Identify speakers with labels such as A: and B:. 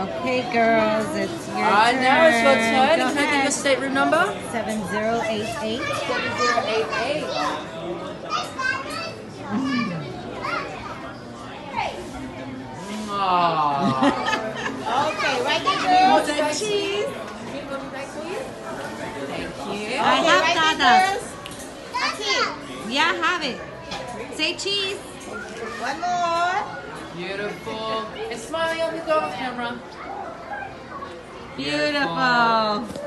A: Okay, girls, it's your
B: All right,
A: turn.
B: know it's your turn.
A: Go
B: Can I get
A: ahead.
B: your stateroom number?
A: 7088.
B: 7088. Aww.
C: Okay, right there, girls.
B: Say
C: Say cheese.
B: Thank you.
A: I
C: Okay,
A: have
C: right
A: Dada.
C: there, girls. That's it.
A: Yeah, have it. Say cheese.
C: One more.
B: Beautiful. And smiling on the dog camera.
A: Beautiful.